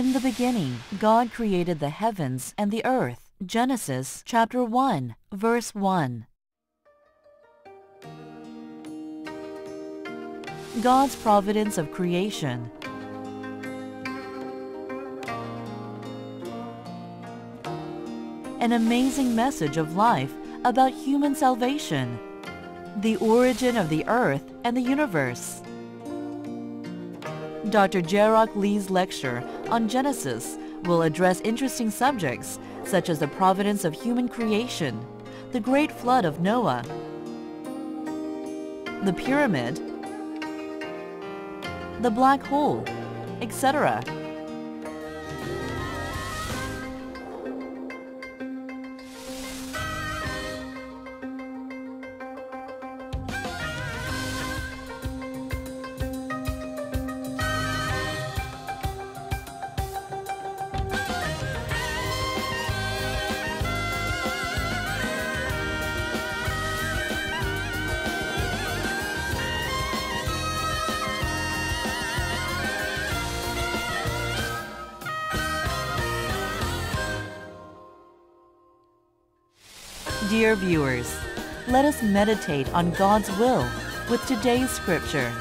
In the beginning, God created the heavens and the earth. Genesis chapter 1, verse 1. God's providence of creation. An amazing message of life about human salvation. The origin of the earth and the universe. Dr. Jae-Rock Lee's lecture on Genesis will address interesting subjects such as the providence of human creation, the great flood of Noah, the pyramid, the black hole, etc. Dear viewers, let us meditate on God's will with today's scripture.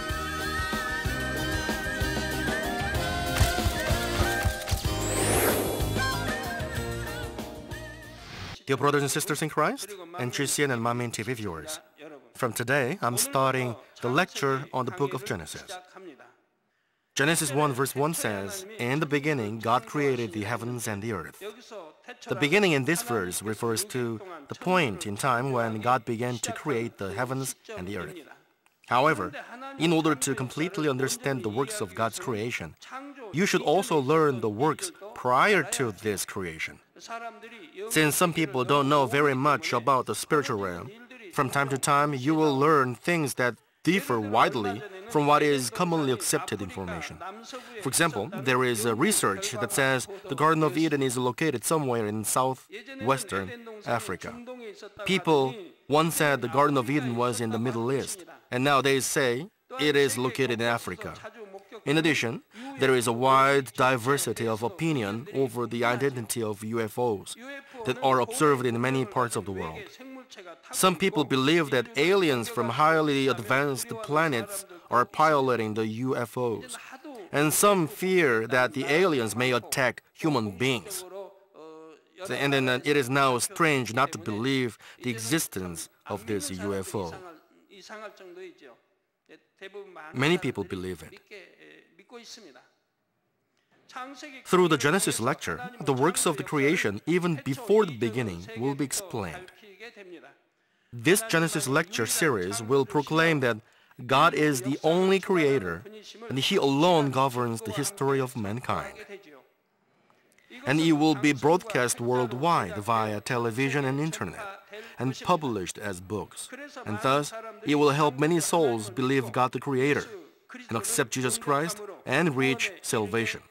Dear brothers and sisters in Christ, and GCN and Manmin TV viewers, from today I'm starting the lecture on the book of Genesis. Genesis 1 verse 1 says, In the beginning God created the heavens and the earth. The beginning in this verse refers to the point in time when God began to create the heavens and the earth. However, in order to completely understand the works of God's creation, you should also learn the works prior to this creation. Since some people don't know very much about the spiritual realm, from time to time you will learn things that differ widely from what is commonly accepted information. For example, there is a research that says the Garden of Eden is located somewhere in southwestern Africa. People once said the Garden of Eden was in the Middle East, and now they say it is located in Africa. In addition, there is a wide diversity of opinion over the identity of UFOs that are observed in many parts of the world. Some people believe that aliens from highly advanced planets are piloting the UFOs, and some fear that the aliens may attack human beings. And then uh, it is now strange not to believe the existence of this UFO. Many people believe it. Through the Genesis lecture, the works of the creation, even before the beginning, will be explained. This Genesis lecture series will proclaim that God is the only creator and He alone governs the history of mankind. And it will be broadcast worldwide via television and internet and published as books. And thus, it will help many souls believe God the Creator and accept Jesus Christ and reach salvation.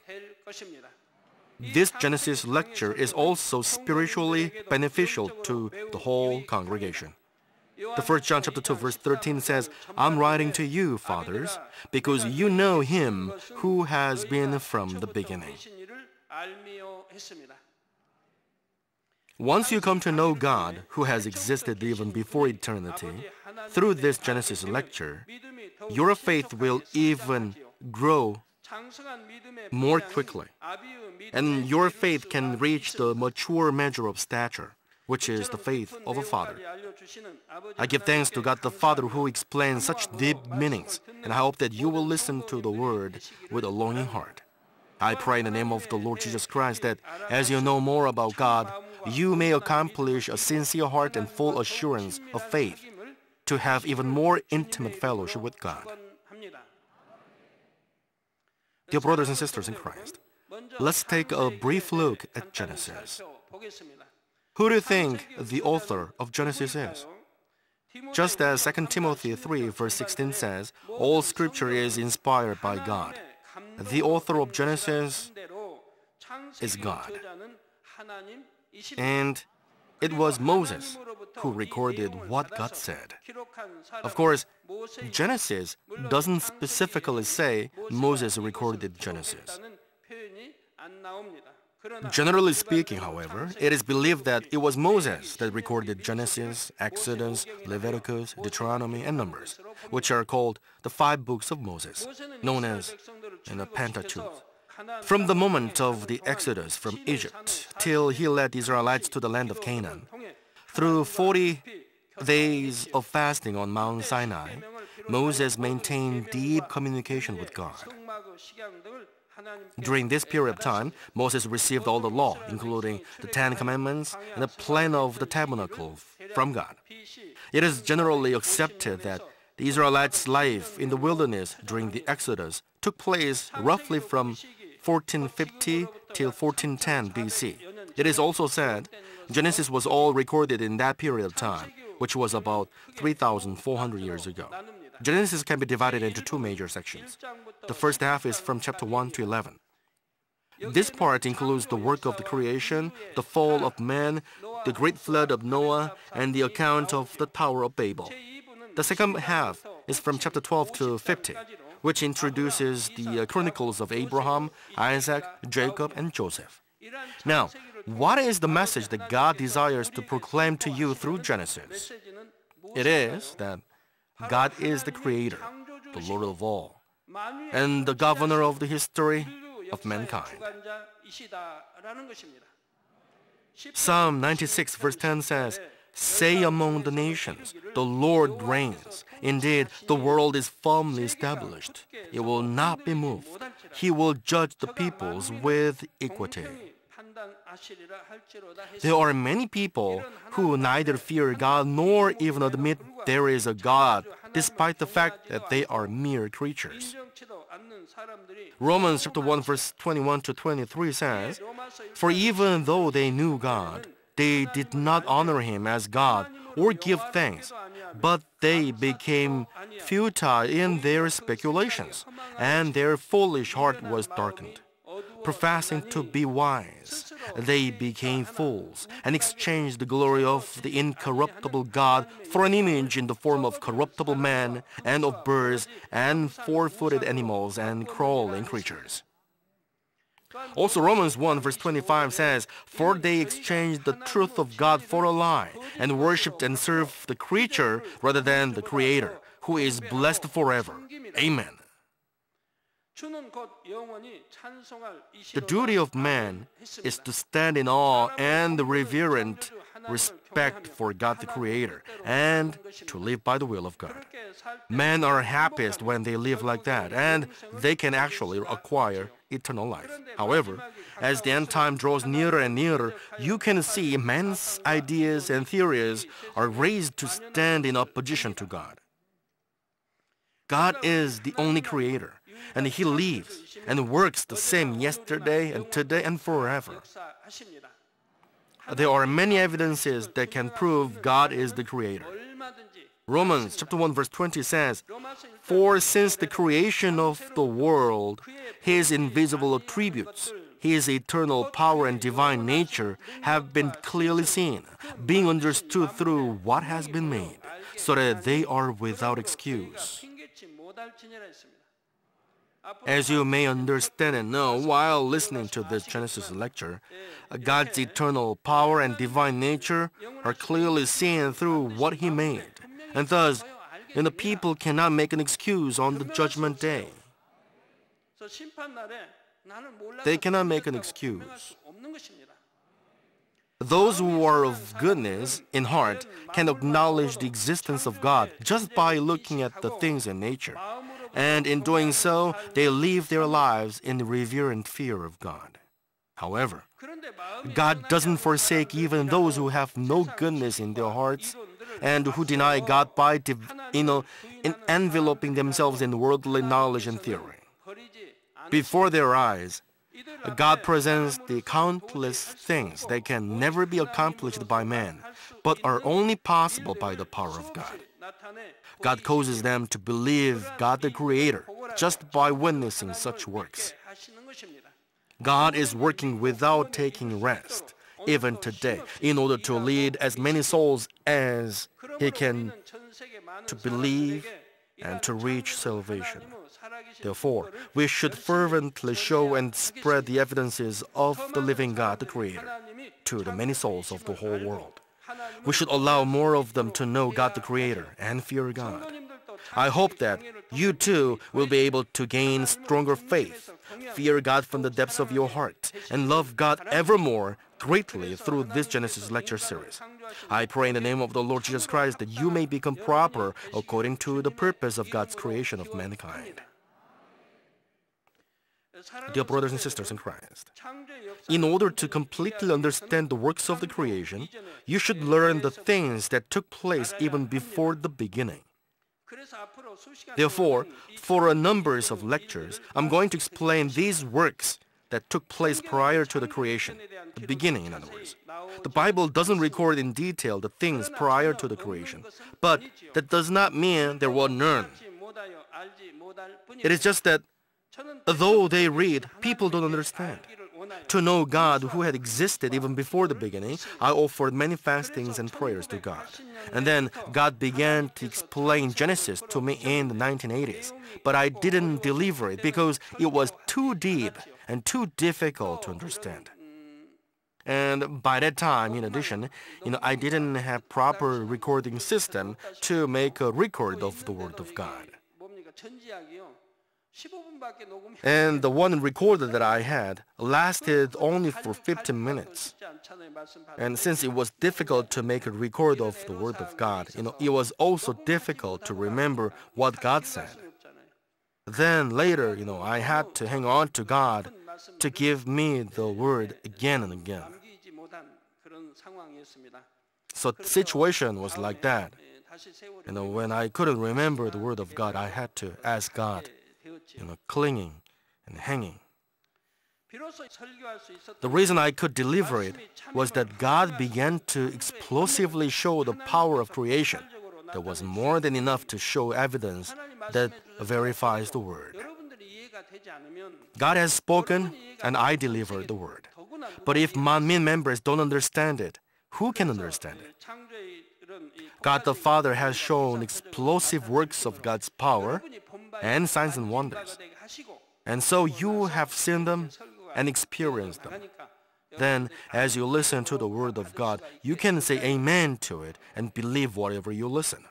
This Genesis lecture is also spiritually beneficial to the whole congregation. The first John chapter 2 verse 13 says, I'm writing to you, fathers, because you know him who has been from the beginning. Once you come to know God, who has existed even before eternity, through this Genesis lecture, your faith will even grow more quickly, and your faith can reach the mature measure of stature which is the faith of a father. I give thanks to God the Father who explains such deep meanings, and I hope that you will listen to the word with a longing heart. I pray in the name of the Lord Jesus Christ that as you know more about God, you may accomplish a sincere heart and full assurance of faith to have even more intimate fellowship with God. Dear brothers and sisters in Christ, let's take a brief look at Genesis. Who do you think the author of Genesis is? Just as 2 Timothy 3 verse 16 says, all scripture is inspired by God. The author of Genesis is God. And it was Moses who recorded what God said. Of course, Genesis doesn't specifically say Moses recorded Genesis. Generally speaking, however, it is believed that it was Moses that recorded Genesis, Exodus, Leviticus, Deuteronomy, and Numbers, which are called the five books of Moses, known as the Pentateuch. From the moment of the Exodus from Egypt till he led the Israelites to the land of Canaan, through 40 days of fasting on Mount Sinai, Moses maintained deep communication with God. During this period of time, Moses received all the law, including the Ten Commandments and the plan of the tabernacle from God. It is generally accepted that the Israelites' life in the wilderness during the Exodus took place roughly from 1450 till 1410 BC. It is also said Genesis was all recorded in that period of time, which was about 3,400 years ago. Genesis can be divided into two major sections. The first half is from chapter 1 to 11. This part includes the work of the creation, the fall of man, the great flood of Noah, and the account of the Tower of Babel. The second half is from chapter 12 to 50, which introduces the uh, chronicles of Abraham, Isaac, Jacob, and Joseph. Now, what is the message that God desires to proclaim to you through Genesis? It is that God is the creator, the Lord of all, and the governor of the history of mankind. Psalm 96 verse 10 says, Say among the nations, the Lord reigns. Indeed, the world is firmly established. It will not be moved. He will judge the peoples with equity. There are many people who neither fear God nor even admit there is a God, despite the fact that they are mere creatures. Romans chapter 1 verse 21 to 23 says, For even though they knew God, they did not honor him as God or give thanks, but they became futile in their speculations, and their foolish heart was darkened professing to be wise. They became fools and exchanged the glory of the incorruptible God for an image in the form of corruptible man and of birds and four-footed animals and crawling creatures. Also, Romans 1 verse 25 says, For they exchanged the truth of God for a lie, and worshipped and served the creature rather than the Creator, who is blessed forever. Amen. The duty of man is to stand in awe and reverent respect for God the Creator and to live by the will of God. Men are happiest when they live like that and they can actually acquire eternal life. However, as the end time draws nearer and nearer, you can see man's ideas and theories are raised to stand in opposition to God. God is the only creator and he lives and works the same yesterday and today and forever. There are many evidences that can prove God is the creator. Romans chapter 1 verse 20 says, For since the creation of the world, his invisible attributes, his eternal power and divine nature have been clearly seen, being understood through what has been made, so that they are without excuse. As you may understand and know while listening to this Genesis lecture, God's eternal power and divine nature are clearly seen through what He made, and thus, and the people cannot make an excuse on the judgment day. They cannot make an excuse. Those who are of goodness in heart can acknowledge the existence of God just by looking at the things in nature and in doing so, they live their lives in the reverent fear of God. However, God doesn't forsake even those who have no goodness in their hearts and who deny God by you know, in enveloping themselves in worldly knowledge and theory. Before their eyes, God presents the countless things that can never be accomplished by man, but are only possible by the power of God. God causes them to believe God the Creator just by witnessing such works. God is working without taking rest, even today, in order to lead as many souls as He can to believe and to reach salvation. Therefore, we should fervently show and spread the evidences of the living God, the Creator, to the many souls of the whole world. We should allow more of them to know God the Creator and fear God. I hope that you too will be able to gain stronger faith, fear God from the depths of your heart, and love God evermore greatly through this Genesis lecture series. I pray in the name of the Lord Jesus Christ that you may become proper according to the purpose of God's creation of mankind. Dear brothers and sisters in Christ, in order to completely understand the works of the creation, you should learn the things that took place even before the beginning. Therefore, for a numbers of lectures, I'm going to explain these works that took place prior to the creation, the beginning, in other words. The Bible doesn't record in detail the things prior to the creation, but that does not mean there were none. It is just that Though they read, people don't understand. To know God who had existed even before the beginning, I offered many fastings and prayers to God. And then God began to explain Genesis to me in the 1980s. But I didn't deliver it because it was too deep and too difficult to understand. And by that time, in addition, you know, I didn't have proper recording system to make a record of the Word of God. And the one recorder that I had lasted only for 15 minutes. And since it was difficult to make a record of the Word of God, you know, it was also difficult to remember what God said. Then later, you know, I had to hang on to God to give me the Word again and again. So the situation was like that. You know, when I couldn't remember the Word of God, I had to ask God you know, clinging and hanging. The reason I could deliver it was that God began to explosively show the power of creation. There was more than enough to show evidence that verifies the word. God has spoken, and I delivered the word. But if Manmin members don't understand it, who can understand it? God the Father has shown explosive works of God's power and signs and wonders. And so you have seen them and experienced them. Then, as you listen to the Word of God, you can say Amen to it and believe whatever you listen.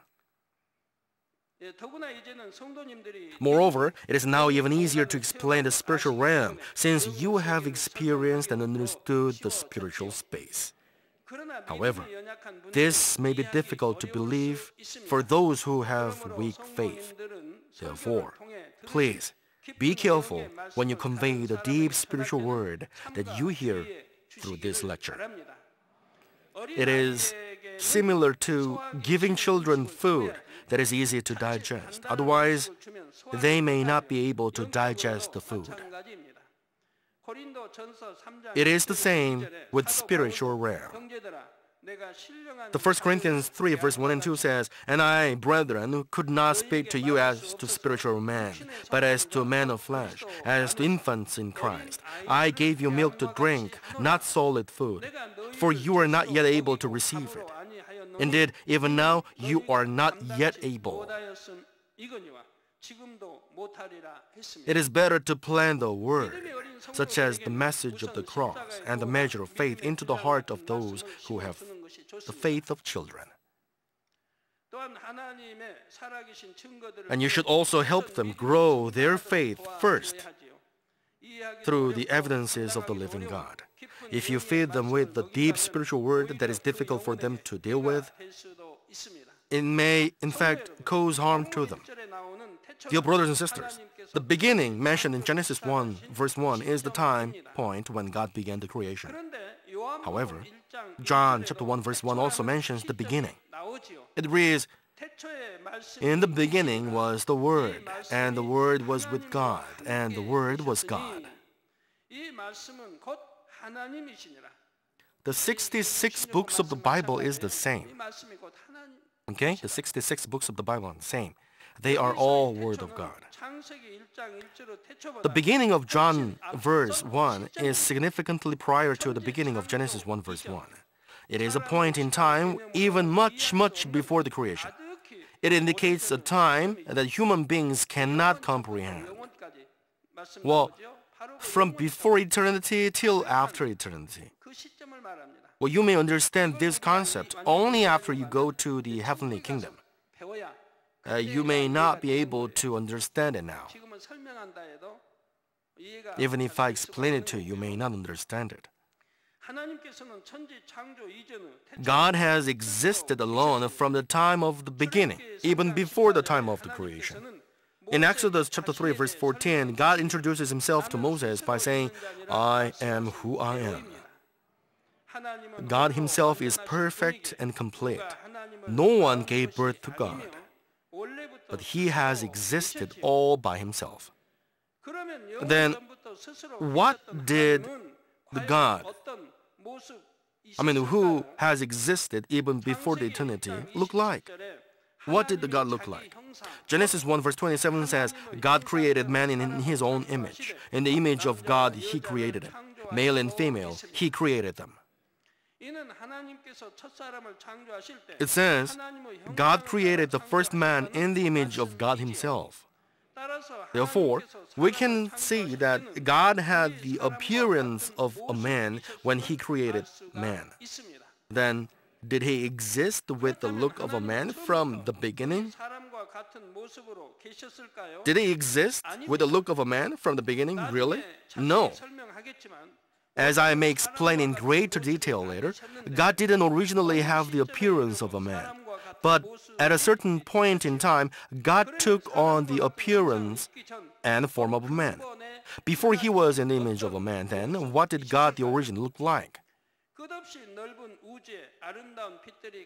Moreover, it is now even easier to explain the spiritual realm since you have experienced and understood the spiritual space. However, this may be difficult to believe for those who have weak faith. Therefore, please be careful when you convey the deep spiritual word that you hear through this lecture. It is similar to giving children food that is easy to digest. Otherwise, they may not be able to digest the food. It is the same with spiritual realm. The 1 Corinthians 3 verse 1 and 2 says, And I, brethren, could not speak to you as to spiritual men, but as to men of flesh, as to infants in Christ. I gave you milk to drink, not solid food, for you are not yet able to receive it. Indeed, even now you are not yet able. It is better to plant the word, such as the message of the cross and the measure of faith, into the heart of those who have the faith of children. And you should also help them grow their faith first through the evidences of the living God. If you feed them with the deep spiritual word that is difficult for them to deal with, it may, in fact, cause harm to them. Dear brothers and sisters, the beginning mentioned in Genesis 1, verse 1, is the time point when God began the creation. However, John chapter 1, verse 1 also mentions the beginning. It reads, In the beginning was the Word, and the Word was with God, and the Word was God. The 66 books of the Bible is the same. Okay? The 66 books of the Bible are the same. They are all Word of God. The beginning of John verse 1 is significantly prior to the beginning of Genesis 1 verse 1. It is a point in time even much, much before the creation. It indicates a time that human beings cannot comprehend. Well, from before eternity till after eternity. Well, you may understand this concept only after you go to the heavenly kingdom. Uh, you may not be able to understand it now. Even if I explain it to you, you may not understand it. God has existed alone from the time of the beginning, even before the time of the creation. In Exodus chapter 3 verse 14, God introduces himself to Moses by saying, I am who I am. God himself is perfect and complete. No one gave birth to God, but he has existed all by himself. Then, what did the God, I mean, who has existed even before the eternity, look like? What did the God look like? Genesis 1 verse 27 says, God created man in his own image. In the image of God, he created him. Male and female, he created them. It says, God created the first man in the image of God himself. Therefore, we can see that God had the appearance of a man when he created man. Then, did he exist with the look of a man from the beginning? Did he exist with the look of a man from the beginning? Really? No. As I may explain in greater detail later, God didn't originally have the appearance of a man. But at a certain point in time, God took on the appearance and form of a man. Before he was the image of a man, then, what did God the origin look like?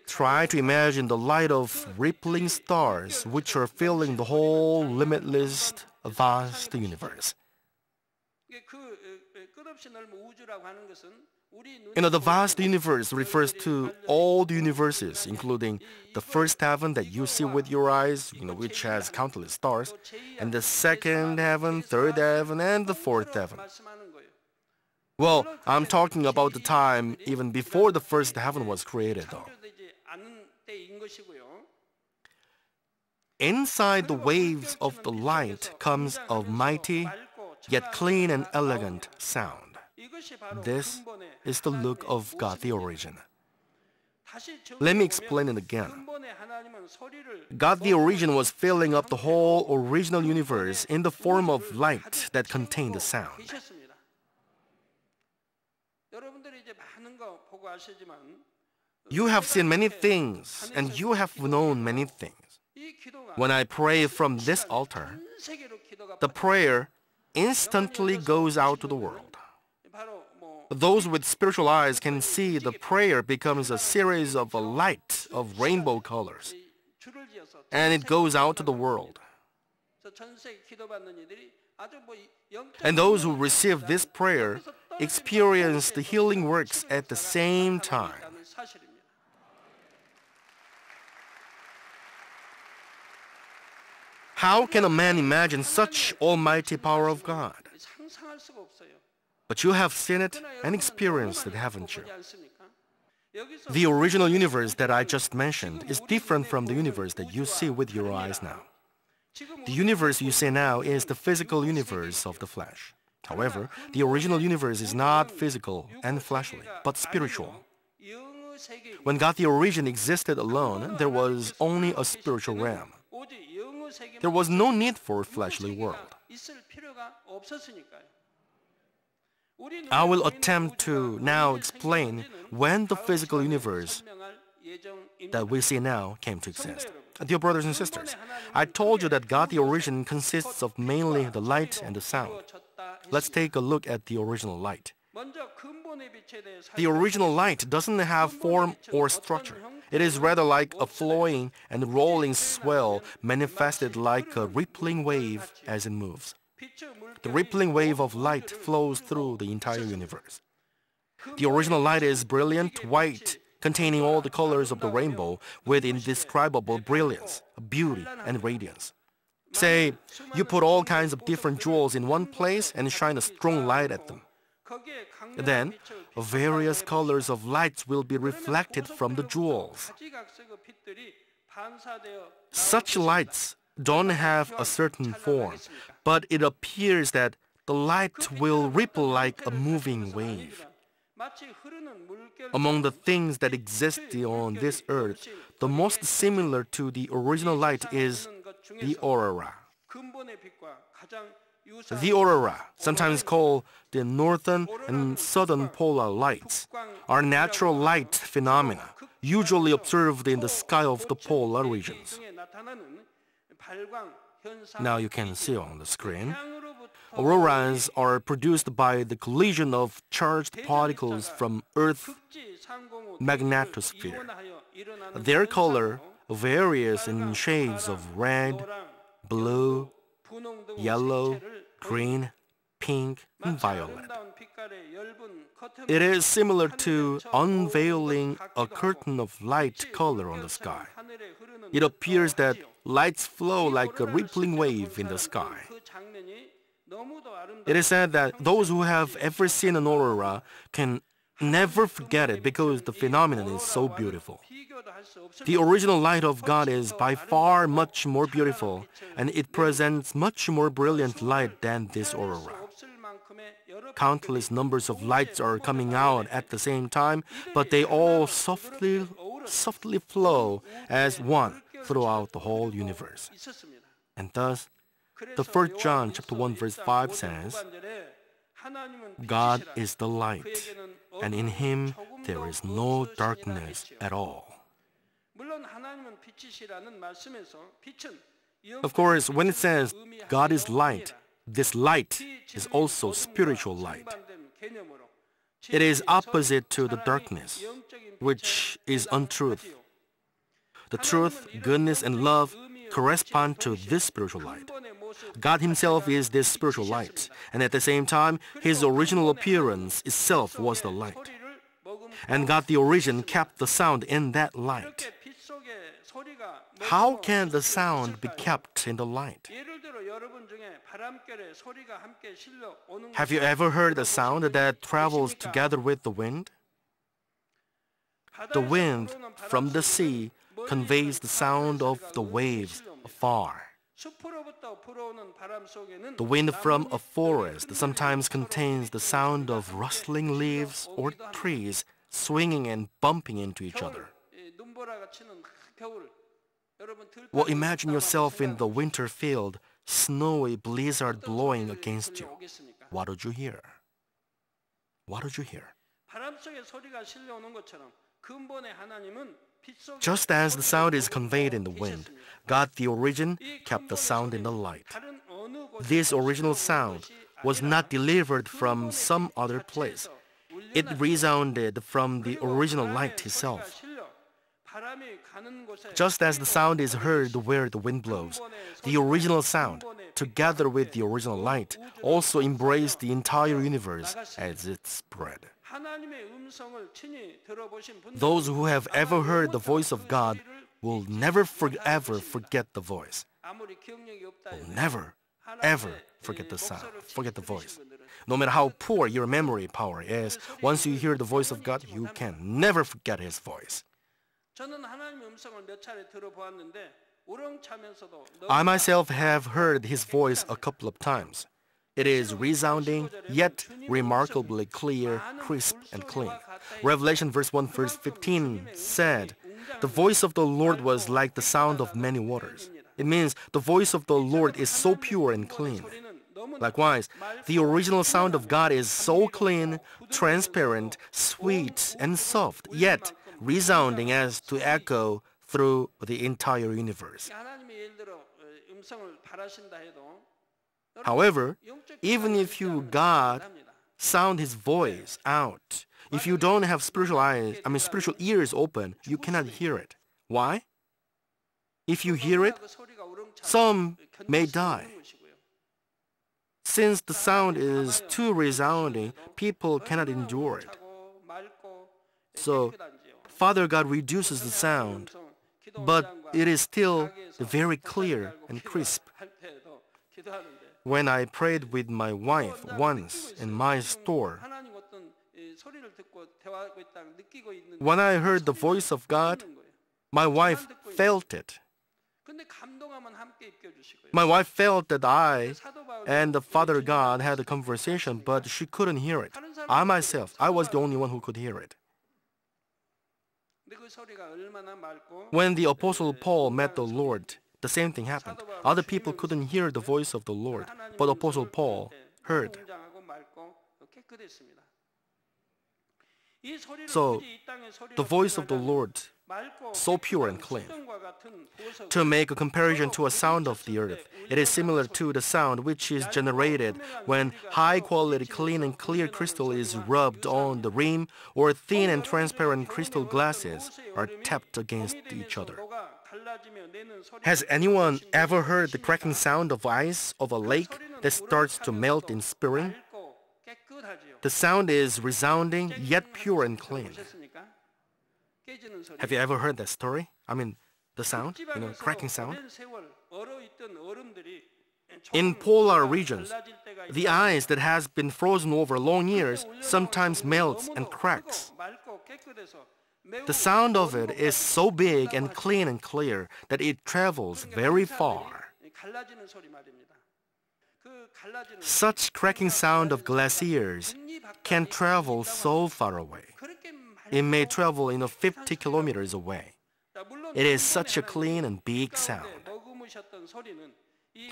Try to imagine the light of rippling stars which are filling the whole limitless, vast universe. You know, the vast universe refers to all the universes, including the first heaven that you see with your eyes, you know, which has countless stars, and the second heaven, third heaven, and the fourth heaven. Well, I'm talking about the time even before the first heaven was created, though. Inside the waves of the light comes a mighty, yet clean and elegant sound. This is the look of God the origin. Let me explain it again. God the origin was filling up the whole original universe in the form of light that contained the sound. You have seen many things and you have known many things. When I pray from this altar, the prayer instantly goes out to the world. Those with spiritual eyes can see the prayer becomes a series of a light of rainbow colors, and it goes out to the world. And those who receive this prayer experience the healing works at the same time. How can a man imagine such almighty power of God? But you have seen it and experienced it, haven't you? The original universe that I just mentioned is different from the universe that you see with your eyes now. The universe you see now is the physical universe of the flesh. However, the original universe is not physical and fleshly, but spiritual. When God the origin existed alone, there was only a spiritual realm. There was no need for a fleshly world. I will attempt to now explain when the physical universe that we see now came to exist. Dear brothers and sisters, I told you that God the origin consists of mainly the light and the sound. Let's take a look at the original light. The original light doesn't have form or structure. It is rather like a flowing and rolling swell manifested like a rippling wave as it moves. The rippling wave of light flows through the entire universe. The original light is brilliant white, containing all the colors of the rainbow with indescribable brilliance, beauty, and radiance. Say, you put all kinds of different jewels in one place and shine a strong light at them. Then, various colors of lights will be reflected from the jewels. Such lights don't have a certain form, but it appears that the light will ripple like a moving wave. Among the things that exist on this earth, the most similar to the original light is the aurora. The aurora, sometimes called the northern and southern polar lights, are natural light phenomena usually observed in the sky of the polar regions. Now you can see on the screen. Auroras are produced by the collision of charged particles from Earth's magnetosphere. Their color varies in shades of red, blue, yellow, green, pink, and violet. It is similar to unveiling a curtain of light color on the sky. It appears that lights flow like a rippling wave in the sky. It is said that those who have ever seen an aurora can never forget it because the phenomenon is so beautiful. The original light of God is by far much more beautiful, and it presents much more brilliant light than this aurora. Countless numbers of lights are coming out at the same time, but they all softly, softly flow as one throughout the whole universe. And thus, the first John chapter 1 verse 5 says, God is the light, and in him there is no darkness at all. Of course, when it says God is light, this light is also spiritual light. It is opposite to the darkness, which is untruth. The truth, goodness, and love correspond to this spiritual light. God Himself is this spiritual light, and at the same time, His original appearance itself was the light. And God the origin kept the sound in that light. How can the sound be kept in the light? Have you ever heard a sound that travels together with the wind? The wind from the sea conveys the sound of the waves afar. The wind from a forest sometimes contains the sound of rustling leaves or trees swinging and bumping into each other. Well, imagine yourself in the winter field, snowy blizzard blowing against you. What would you hear? What would you hear? Just as the sound is conveyed in the wind, God the origin kept the sound in the light. This original sound was not delivered from some other place. It resounded from the original light itself. Just as the sound is heard where the wind blows, the original sound, together with the original light, also embraced the entire universe as it spread. Those who have ever heard the voice of God will never for, ever forget the voice. Will never, ever forget the sound, forget the voice. No matter how poor your memory power is, once you hear the voice of God, you can never forget His voice. I myself have heard His voice a couple of times. It is resounding, yet remarkably clear, crisp, and clean. Revelation verse 1 verse 15 said, The voice of the Lord was like the sound of many waters. It means the voice of the Lord is so pure and clean. Likewise, the original sound of God is so clean, transparent, sweet, and soft, yet resounding as to echo through the entire universe. However, even if you God sound his voice out, if you don't have spiritual eyes, I mean spiritual ears open, you cannot hear it. Why? If you hear it, some may die. Since the sound is too resounding, people cannot endure it. So, Father God reduces the sound, but it is still very clear and crisp. When I prayed with my wife once in my store, when I heard the voice of God, my wife felt it. My wife felt that I and the Father God had a conversation, but she couldn't hear it. I myself, I was the only one who could hear it. When the Apostle Paul met the Lord, the same thing happened. Other people couldn't hear the voice of the Lord, but Apostle Paul heard. So, the voice of the Lord so pure and clean. To make a comparison to a sound of the earth, it is similar to the sound which is generated when high-quality clean and clear crystal is rubbed on the rim or thin and transparent crystal glasses are tapped against each other. Has anyone ever heard the cracking sound of ice of a lake that starts to melt in spring? The sound is resounding yet pure and clean. Have you ever heard that story? I mean, the sound, you know, cracking sound. In polar regions, the ice that has been frozen over long years sometimes melts and cracks. The sound of it is so big and clean and clear that it travels very far. Such cracking sound of glaciers can travel so far away. It may travel, you know, 50 kilometers away. It is such a clean and big sound.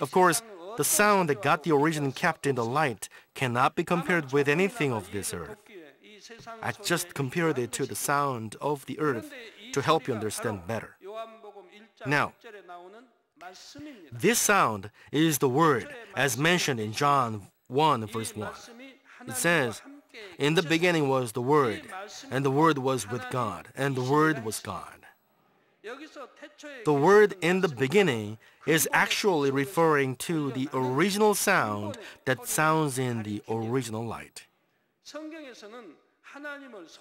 Of course, the sound that got the origin kept in the light cannot be compared with anything of this earth. I just compared it to the sound of the earth to help you understand better. Now, this sound is the word as mentioned in John 1 verse 1. It says, in the beginning was the Word, and the Word was with God, and the Word was God. The word in the beginning is actually referring to the original sound that sounds in the original light.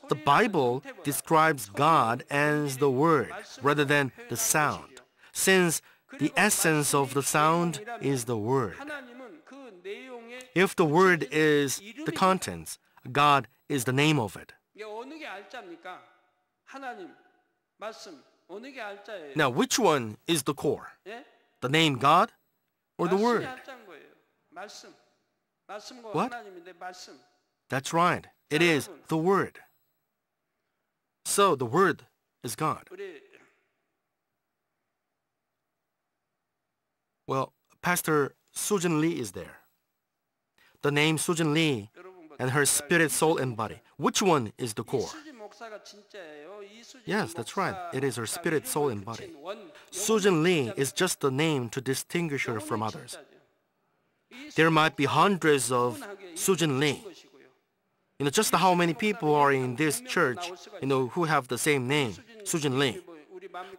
The Bible describes God as the Word rather than the sound, since the essence of the sound is the Word. If the Word is the contents, God is the name of it. Now, which one is the core? The name God or the Word? What? That's right. It is the Word. So the Word is God. Well, Pastor Sujin Lee is there. The name Sujin Lee and her spirit, soul, and body. Which one is the core? Yes, that's right. It is her spirit, soul, and body. Sujin Lee is just the name to distinguish her from others. There might be hundreds of Sujin Lee. You know, just how many people are in this church, you know, who have the same name, Sujin Lee.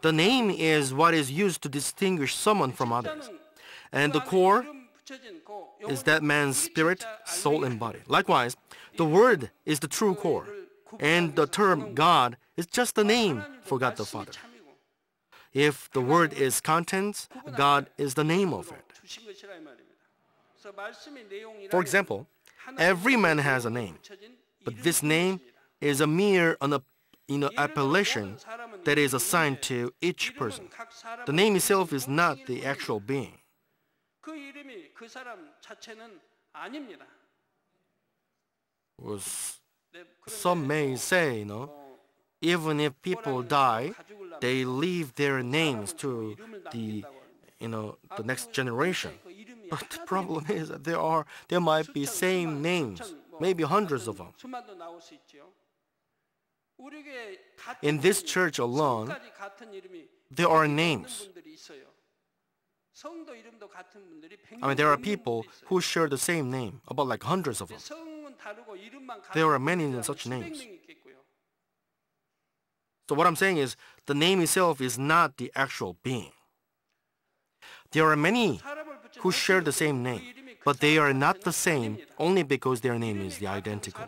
The name is what is used to distinguish someone from others. And the core is that man's spirit, soul, and body. Likewise, the Word is the true core, and the term God is just the name for God the Father. If the Word is content, God is the name of it. For example, every man has a name, but this name is a mere an, an appellation that is assigned to each person. The name itself is not the actual being. 그 이름이 그 사람 자체는 아닙니다. Was- 네, 그런데 Some may say, you know, even if people die, they leave their names to the, you know, the next generation. 그 이름이 But the 하나도 problem is that there are there might be 수천, same 수만, names, 수천, 뭐 maybe hundreds of them. 수만도 나올 수 있죠. 우리 교회 같은 In this 이름이, church alone, 성까지 같은 이름이 there are 있는 names. I mean, there are people who share the same name, about like hundreds of them. There are many such names. So what I'm saying is, the name itself is not the actual being. There are many who share the same name, but they are not the same only because their name is the identical.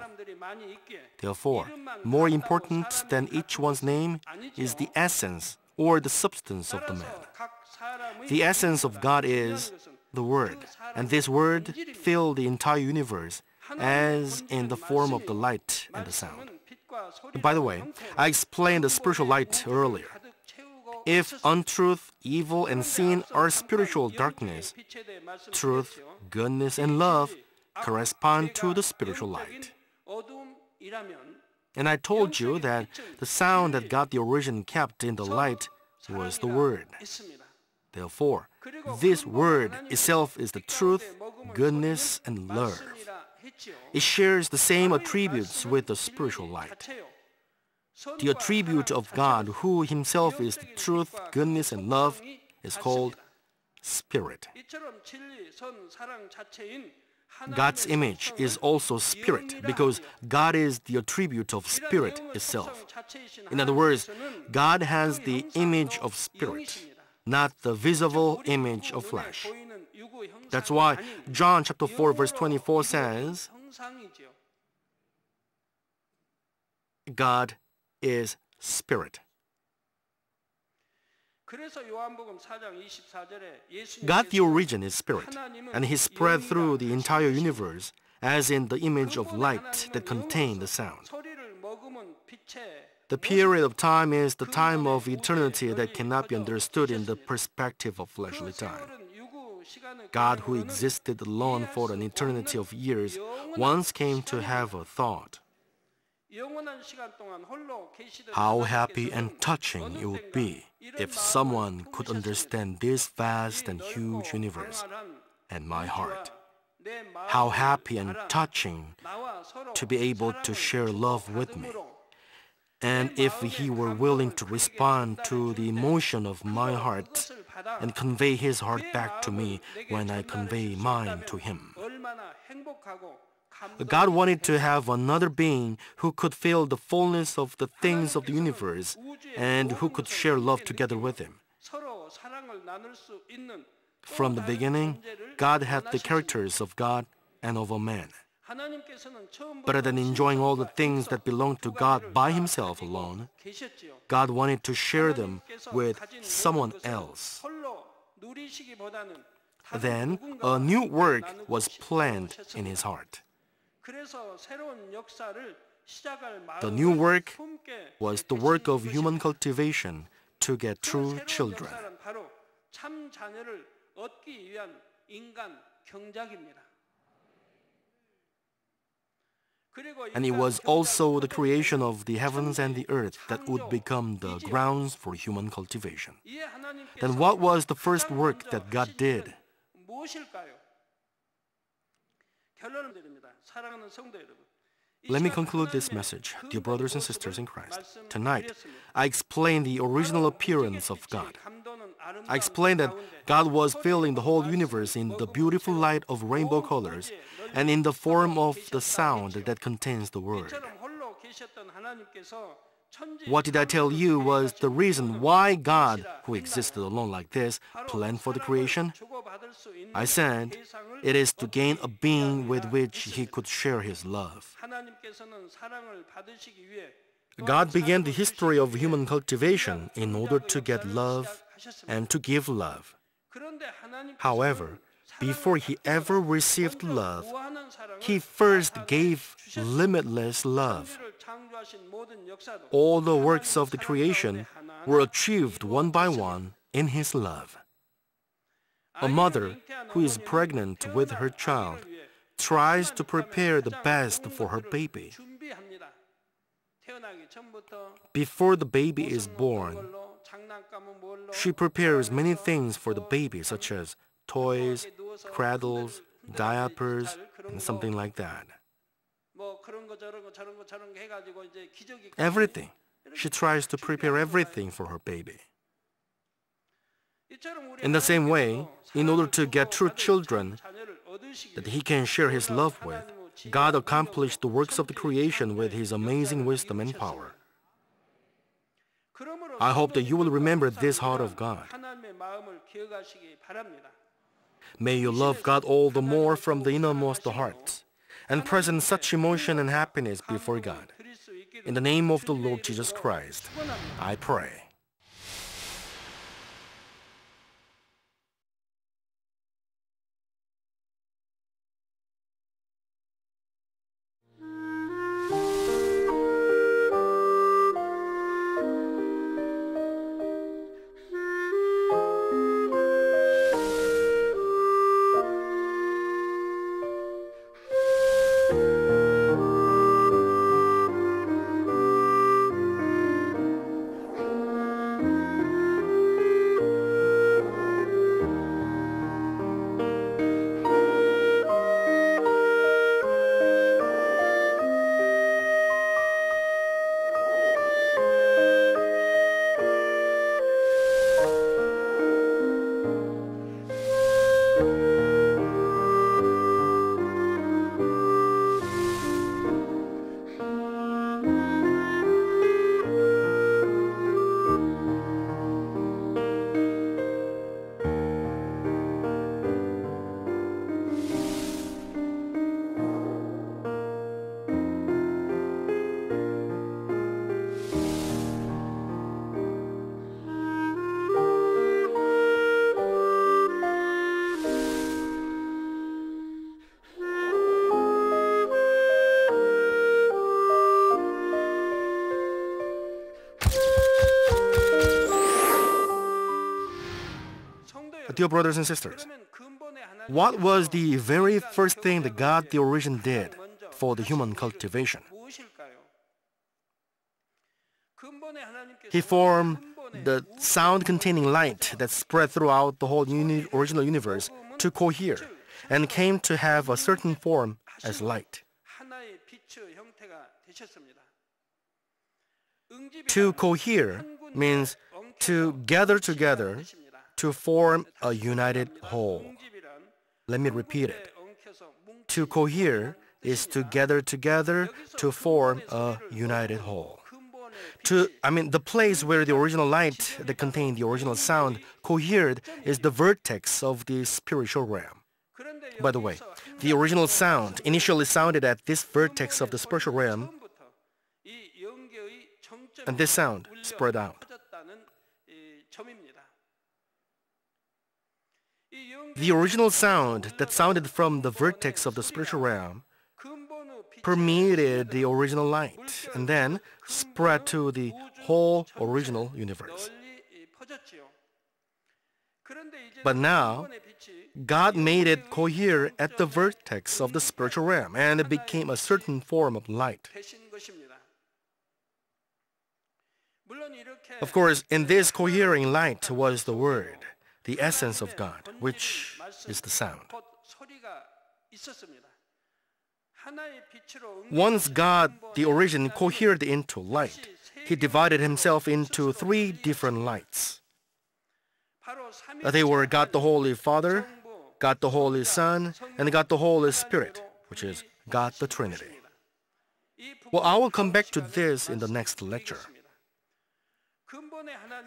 Therefore, more important than each one's name is the essence or the substance of the man. The essence of God is the Word, and this Word filled the entire universe as in the form of the light and the sound. By the way, I explained the spiritual light earlier. If untruth, evil, and sin are spiritual darkness, truth, goodness, and love correspond to the spiritual light. And I told you that the sound that God the origin kept in the light was the Word. Therefore, this Word itself is the truth, goodness, and love. It shares the same attributes with the spiritual light. The attribute of God, who Himself is the truth, goodness, and love, is called Spirit. God's image is also spirit because God is the attribute of spirit itself. In other words, God has the image of spirit, not the visible image of flesh. That's why John chapter 4 verse 24 says, God is spirit. God the origin is spirit, and he spread through the entire universe as in the image of light that contained the sound. The period of time is the time of eternity that cannot be understood in the perspective of fleshly time. God, who existed alone for an eternity of years, once came to have a thought. How happy and touching it would be if someone could understand this vast and huge universe and my heart. How happy and touching to be able to share love with me. And if he were willing to respond to the emotion of my heart and convey his heart back to me when I convey mine to him. God wanted to have another being who could feel the fullness of the things of the universe and who could share love together with him. From the beginning, God had the characters of God and of a man. Rather than enjoying all the things that belong to God by himself alone, God wanted to share them with someone else. Then a new work was planned in his heart. The new work was the work of human cultivation to get true children. And it was also the creation of the heavens and the earth that would become the grounds for human cultivation. Then what was the first work that God did? Let me conclude this message, dear brothers and sisters in Christ. Tonight, I explain the original appearance of God. I explained that God was filling the whole universe in the beautiful light of rainbow colors and in the form of the sound that contains the Word. What did I tell you was the reason why God, who existed alone like this, planned for the creation? I said it is to gain a being with which he could share his love. God began the history of human cultivation in order to get love and to give love. However, before he ever received love, he first gave limitless love. All the works of the creation were achieved one by one in his love. A mother who is pregnant with her child tries to prepare the best for her baby. Before the baby is born, she prepares many things for the baby, such as toys, cradles, diapers, and something like that. Everything. She tries to prepare everything for her baby. In the same way, in order to get true children that he can share his love with, God accomplished the works of the creation with his amazing wisdom and power. I hope that you will remember this heart of God. May you love God all the more from the innermost heart and present such emotion and happiness before God. In the name of the Lord Jesus Christ, I pray. Dear brothers and sisters, what was the very first thing that God the origin did for the human cultivation? He formed the sound containing light that spread throughout the whole uni original universe to cohere and came to have a certain form as light. To cohere means to gather together to form a united whole. Let me repeat it. To cohere is to gather together to form a united whole. To, I mean, the place where the original light that contained the original sound cohered is the vertex of the spiritual realm. By the way, the original sound initially sounded at this vertex of the spiritual realm, and this sound spread out. The original sound that sounded from the vertex of the spiritual realm permeated the original light and then spread to the whole original universe. But now, God made it cohere at the vertex of the spiritual realm and it became a certain form of light. Of course, in this cohering light was the Word, the essence of God, which is the sound. Once God, the origin, cohered into light, he divided himself into three different lights. They were God the Holy Father, God the Holy Son, and God the Holy Spirit, which is God the Trinity. Well, I will come back to this in the next lecture.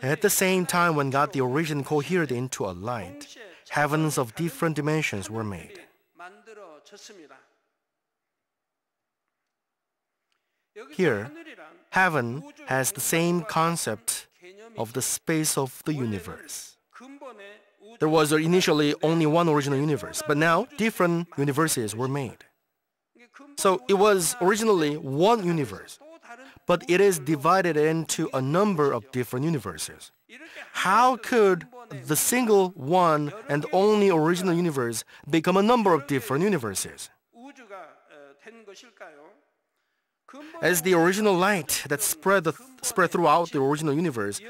At the same time, when God the origin cohered into a light, heavens of different dimensions were made. Here, heaven has the same concept of the space of the universe. There was initially only one original universe, but now different universes were made. So it was originally one universe, but it is divided into a number of different universes. How could the single one and only original universe become a number of different universes? As the original light that spread, the, spread throughout the original universe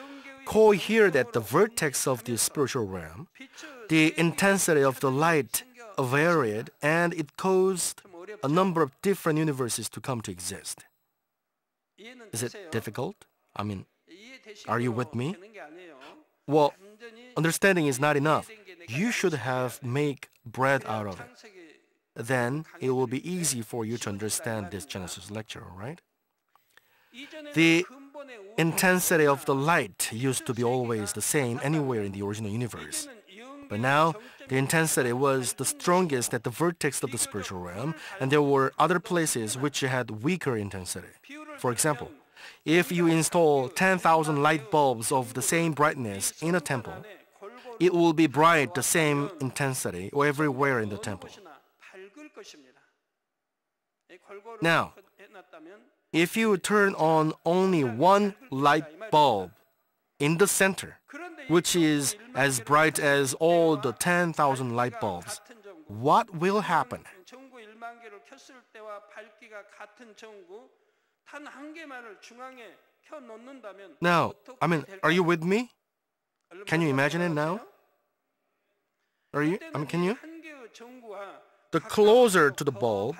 cohered at the vertex of the spiritual realm, the intensity of the light varied and it caused a number of different universes to come to exist. Is it difficult? I mean, are you with me? Well, understanding is not enough. You should have make bread out of it. Then it will be easy for you to understand this Genesis lecture, right? The intensity of the light used to be always the same anywhere in the original universe. But now, the intensity was the strongest at the vertex of the spiritual realm, and there were other places which had weaker intensity. For example, if you install 10,000 light bulbs of the same brightness in a temple, it will be bright the same intensity everywhere in the temple. Now, if you turn on only one light bulb in the center, which is as bright as all the 10,000 light bulbs, what will happen? Now, I mean, are you with me? Can you imagine it now? Are you? I mean, can you? The closer to the bulb,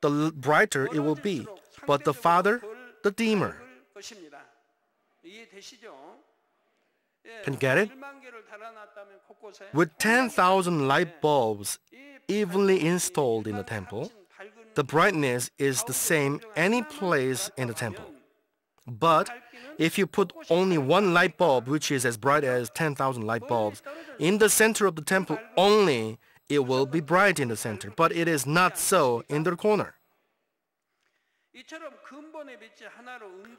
the brighter it will be. But the farther, the dimmer. Can you get it? With 10,000 light bulbs evenly installed in the temple, the brightness is the same any place in the temple. But if you put only one light bulb, which is as bright as 10,000 light bulbs, in the center of the temple only, it will be bright in the center. But it is not so in the corner.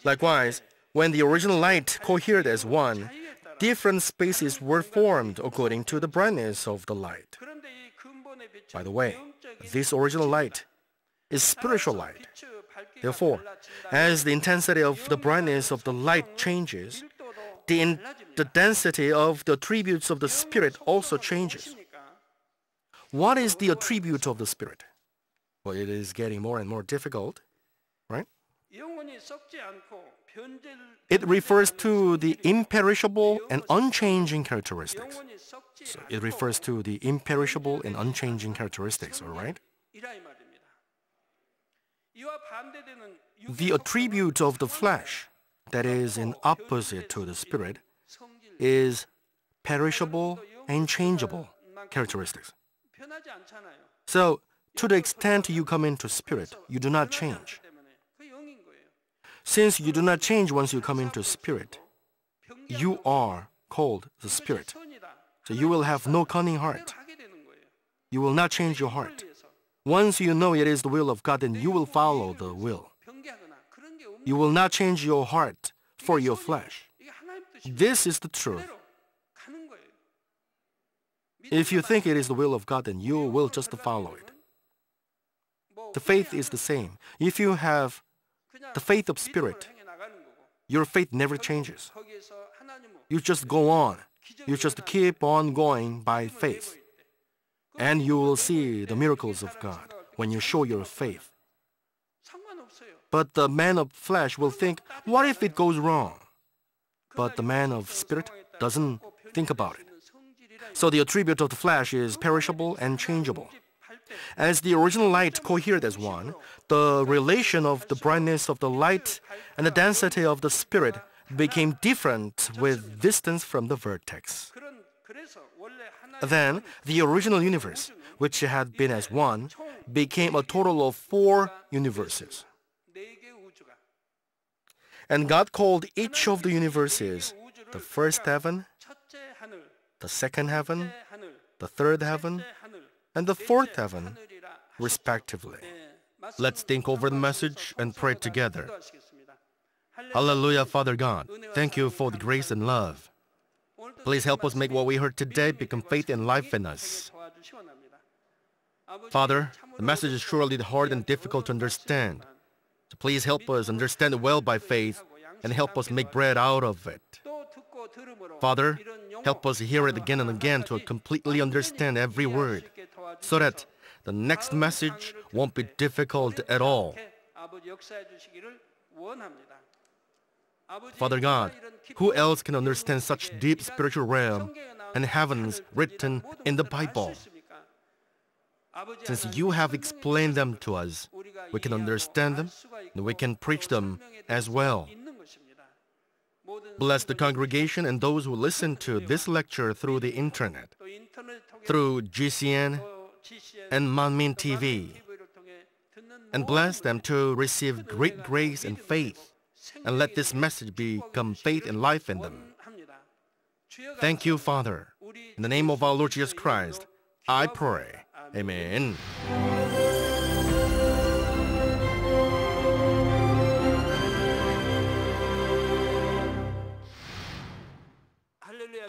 Likewise, when the original light cohered as one, different spaces were formed according to the brightness of the light. By the way, this original light is spiritual light. Therefore, as the intensity of the brightness of the light changes, the, the density of the attributes of the Spirit also changes. What is the attribute of the Spirit? Well, it is getting more and more difficult, right? It refers to the imperishable and unchanging characteristics. So it refers to the imperishable and unchanging characteristics, all right? The attribute of the flesh, that is in opposite to the spirit, is perishable and changeable characteristics. So, to the extent you come into spirit, you do not change. Since you do not change once you come into spirit, you are called the spirit. So you will have no cunning heart. You will not change your heart. Once you know it is the will of God, then you will follow the will. You will not change your heart for your flesh. This is the truth. If you think it is the will of God, then you will just follow it. The faith is the same. If you have the faith of spirit, your faith never changes. You just go on. You just keep on going by faith. And you will see the miracles of God when you show your faith. But the man of flesh will think, what if it goes wrong? But the man of spirit doesn't think about it. So the attribute of the flesh is perishable and changeable. As the original light cohered as one, the relation of the brightness of the light and the density of the spirit became different with distance from the vertex. Then, the original universe, which had been as one, became a total of four universes. And God called each of the universes the first heaven, the second heaven, the third heaven, and the fourth heaven, respectively. Let's think over the message and pray together. Hallelujah, Father God. Thank you for the grace and love. Please help us make what we heard today become faith and life in us. Father, the message is surely hard and difficult to understand. So please help us understand it well by faith and help us make bread out of it. Father, help us hear it again and again to completely understand every word so that the next message won't be difficult at all. Father God, who else can understand such deep spiritual realm and heavens written in the Bible? Since you have explained them to us, we can understand them and we can preach them as well. Bless the congregation and those who listen to this lecture through the internet, through GCN and Manmin TV, and bless them to receive great grace and faith, and let this message become faith and life in them. Thank you, Father. In the name of our Lord Jesus Christ, I pray. Amen.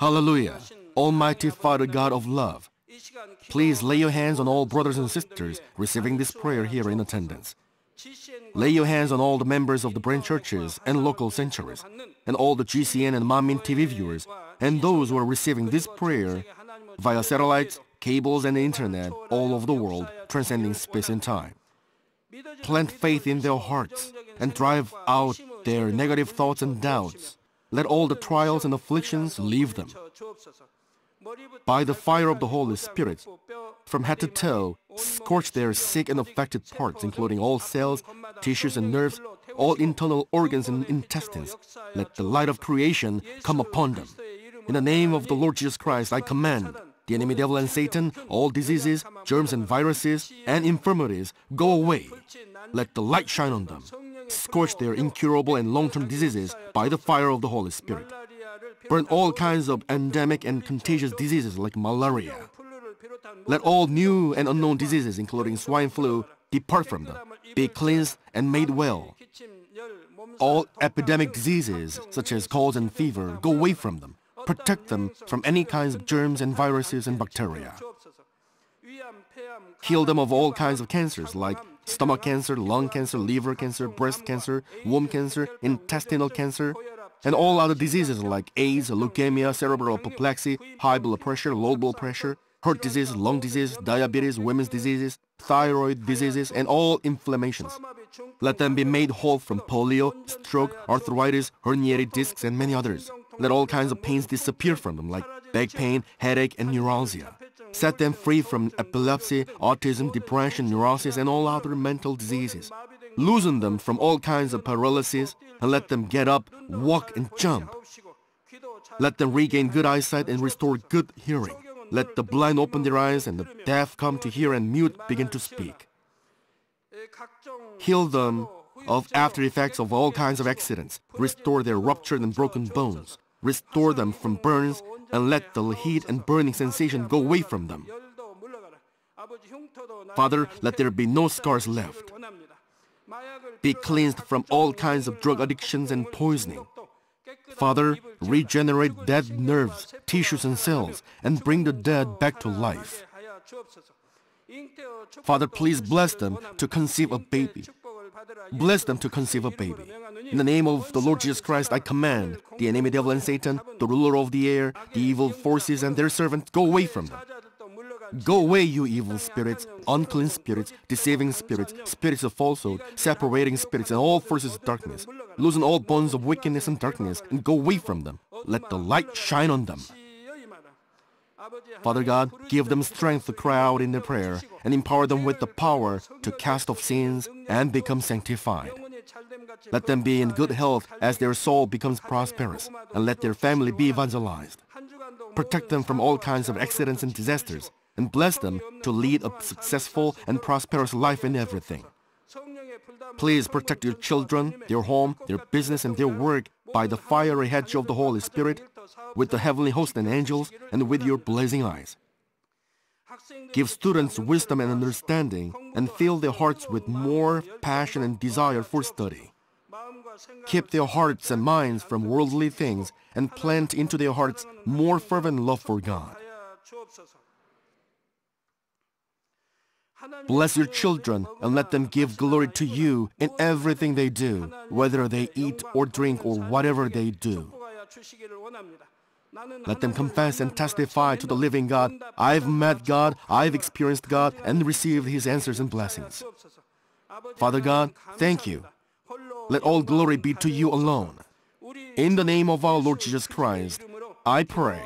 Hallelujah. Almighty Father God of love, please lay your hands on all brothers and sisters receiving this prayer here in attendance. Lay your hands on all the members of the branch churches and local sanctuaries, and all the GCN and Manmin TV viewers, and those who are receiving this prayer via satellites, cables, and internet all over the world, transcending space and time. Plant faith in their hearts and drive out their negative thoughts and doubts. Let all the trials and afflictions leave them. By the fire of the Holy Spirit, from head to toe, scorch their sick and affected parts, including all cells, tissues, and nerves, all internal organs and intestines. Let the light of creation come upon them. In the name of the Lord Jesus Christ, I command the enemy devil and Satan, all diseases, germs and viruses, and infirmities, go away. Let the light shine on them. Scorch their incurable and long-term diseases by the fire of the Holy Spirit. Burn all kinds of endemic and contagious diseases like malaria. Let all new and unknown diseases, including swine flu, depart from them, be cleansed and made well. All epidemic diseases, such as colds and fever, go away from them. Protect them from any kinds of germs and viruses and bacteria. Heal them of all kinds of cancers like stomach cancer, lung cancer, liver cancer, breast cancer, womb cancer, intestinal cancer, and all other diseases like AIDS, leukemia, cerebral apoplexy, high blood pressure, low blood pressure, heart disease, lung disease, diabetes, women's diseases, thyroid diseases, and all inflammations. Let them be made whole from polio, stroke, arthritis, herniated discs, and many others. Let all kinds of pains disappear from them, like back pain, headache, and neuralgia. Set them free from epilepsy, autism, depression, neurosis, and all other mental diseases. Loosen them from all kinds of paralysis and let them get up, walk, and jump. Let them regain good eyesight and restore good hearing. Let the blind open their eyes and the deaf come to hear and mute begin to speak. Heal them of after effects of all kinds of accidents. Restore their ruptured and broken bones. Restore them from burns and let the heat and burning sensation go away from them. Father, let there be no scars left. Be cleansed from all kinds of drug addictions and poisoning. Father, regenerate dead nerves, tissues, and cells, and bring the dead back to life. Father, please bless them to conceive a baby. Bless them to conceive a baby. In the name of the Lord Jesus Christ, I command the enemy devil and Satan, the ruler of the air, the evil forces, and their servants, go away from them. Go away, you evil spirits, unclean spirits, deceiving spirits, spirits of falsehood, separating spirits, and all forces of darkness. Loosen all bonds of wickedness and darkness, and go away from them. Let the light shine on them. Father God, give them strength to cry out in their prayer and empower them with the power to cast off sins and become sanctified. Let them be in good health as their soul becomes prosperous, and let their family be evangelized. Protect them from all kinds of accidents and disasters, and bless them to lead a successful and prosperous life in everything. Please protect your children, their home, their business, and their work by the fiery hedge of the Holy Spirit, with the heavenly host and angels, and with your blazing eyes. Give students wisdom and understanding, and fill their hearts with more passion and desire for study. Keep their hearts and minds from worldly things, and plant into their hearts more fervent love for God. Bless your children and let them give glory to you in everything they do, whether they eat or drink or whatever they do. Let them confess and testify to the living God. I've met God, I've experienced God, and received His answers and blessings. Father God, thank you. Let all glory be to you alone. In the name of our Lord Jesus Christ, I pray.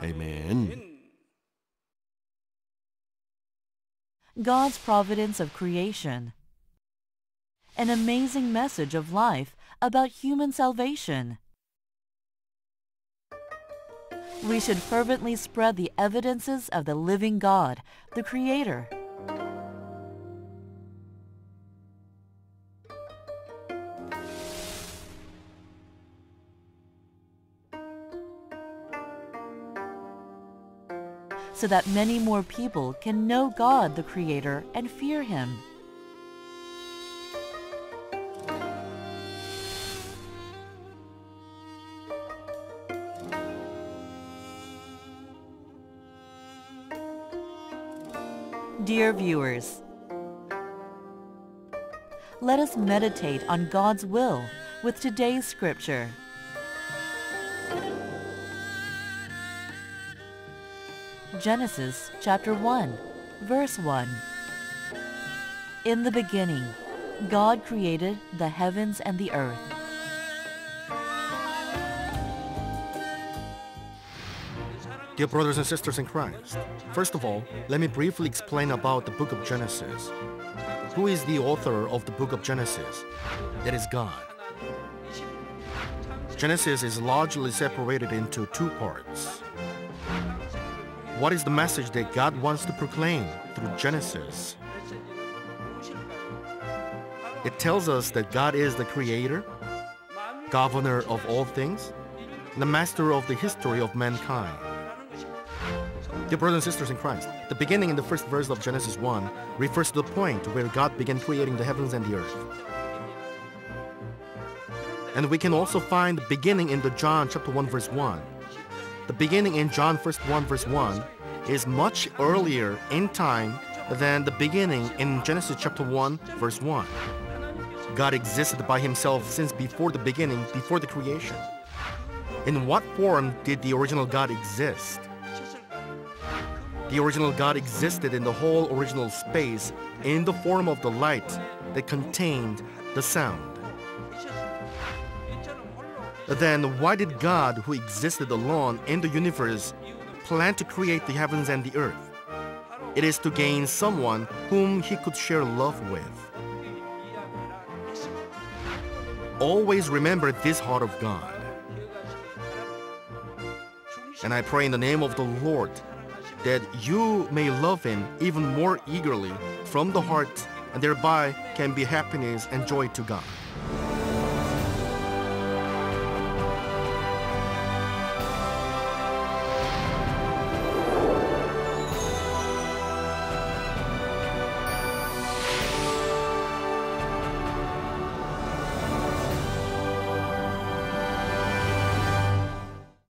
Amen. God's providence of creation. An amazing message of life about human salvation. We should fervently spread the evidences of the living God, the Creator. So that many more people can know God the Creator and fear Him. Dear viewers, let us meditate on God's will with today's scripture. Genesis chapter 1, verse 1. In the beginning, God created the heavens and the earth. Dear brothers and sisters in Christ, first of all, let me briefly explain about the book of Genesis. Who is the author of the book of Genesis? That is God. Genesis is largely separated into two parts. What is the message that God wants to proclaim through Genesis? It tells us that God is the creator, governor of all things, the master of the history of mankind. Dear brothers and sisters in Christ, the beginning in the first verse of Genesis 1 refers to the point where God began creating the heavens and the earth. And we can also find the beginning in the John chapter 1 verse 1. The beginning in John 1 verse 1 is much earlier in time than the beginning in Genesis chapter 1 verse 1. God existed by himself since before the beginning, before the creation. In what form did the original God exist? The original God existed in the whole original space in the form of the light that contained the sound. Then why did God, who existed alone in the universe, plan to create the heavens and the earth? It is to gain someone whom he could share love with. Always remember this heart of God. And I pray in the name of the Lord that you may love him even more eagerly from the heart and thereby can be happiness and joy to God.